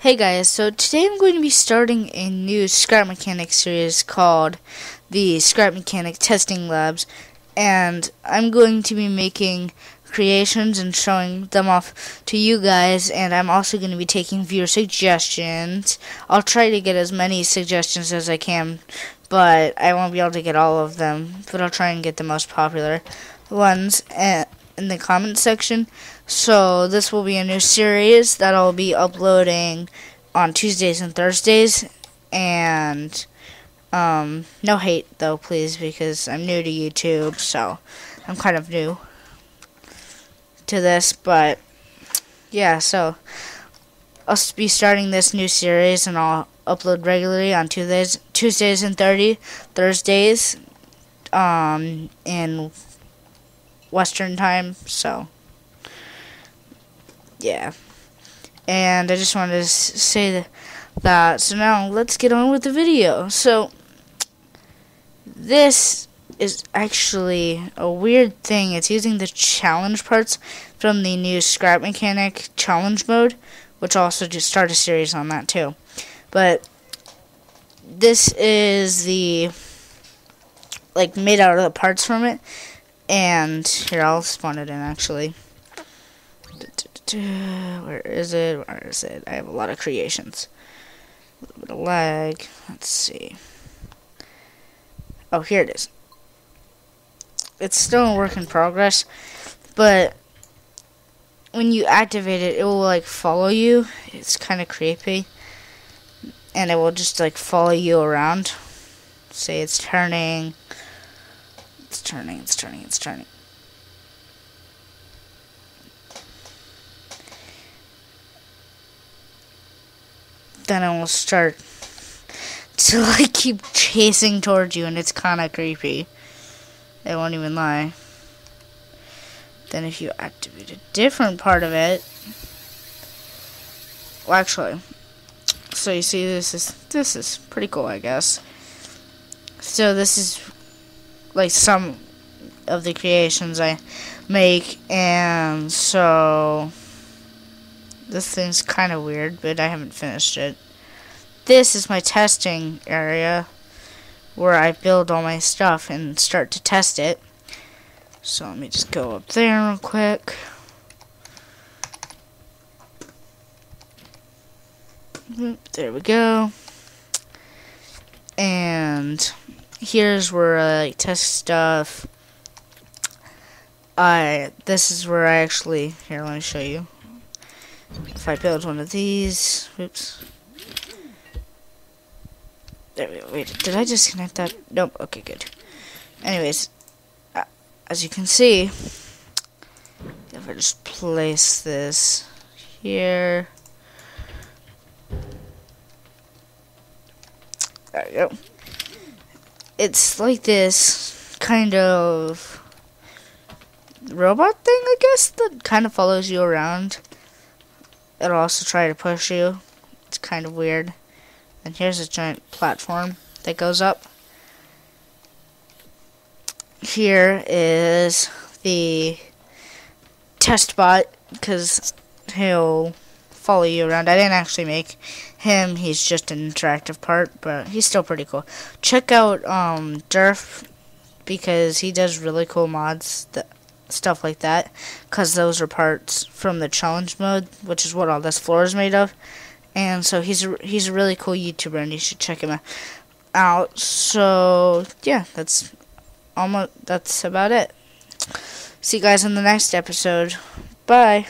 Hey guys, so today I'm going to be starting a new Scrap Mechanic series called the Scrap Mechanic Testing Labs, and I'm going to be making creations and showing them off to you guys, and I'm also going to be taking viewer suggestions. I'll try to get as many suggestions as I can, but I won't be able to get all of them, but I'll try and get the most popular ones in the comment section. So this will be a new series that I'll be uploading on Tuesdays and Thursdays. And um, no hate though, please, because I'm new to YouTube, so I'm kind of new to this. But yeah, so I'll be starting this new series, and I'll upload regularly on Tuesdays, Tuesdays and 30 Thursdays, um, in Western time. So yeah. And I just wanted to say that. So now let's get on with the video. So this is actually a weird thing. It's using the challenge parts from the new Scrap Mechanic challenge mode, which also just start a series on that too. But this is the like made out of the parts from it. And here I'll spawn it in actually. Where is it? Where is it? I have a lot of creations. A little bit of lag. Let's see. Oh, here it is. It's still a work in progress, but when you activate it, it will like follow you. It's kind of creepy, and it will just like follow you around. Say it's turning. It's turning. It's turning. It's turning. then it will start to like keep chasing towards you and it's kind of creepy. I won't even lie. Then if you activate a different part of it, well actually, so you see this is this is pretty cool I guess. So this is like some of the creations I make and so this thing's kind of weird, but I haven't finished it. This is my testing area where I build all my stuff and start to test it. So let me just go up there real quick. There we go. And here's where I test stuff. I this is where I actually here let me show you. If I build one of these, oops. There we go. Wait, did I disconnect that? Nope. Okay, good. Anyways, uh, as you can see, if I just place this here. There we go. It's like this kind of robot thing, I guess, that kind of follows you around. It'll also try to push you. It's kind of weird. And here's a giant platform that goes up. Here is the test bot because he'll follow you around. I didn't actually make him. He's just an interactive part, but he's still pretty cool. Check out um, Durf because he does really cool mods stuff like that because those are parts from the challenge mode which is what all this floor is made of and so he's a, he's a really cool YouTuber and you should check him out so yeah that's almost that's about it see you guys in the next episode bye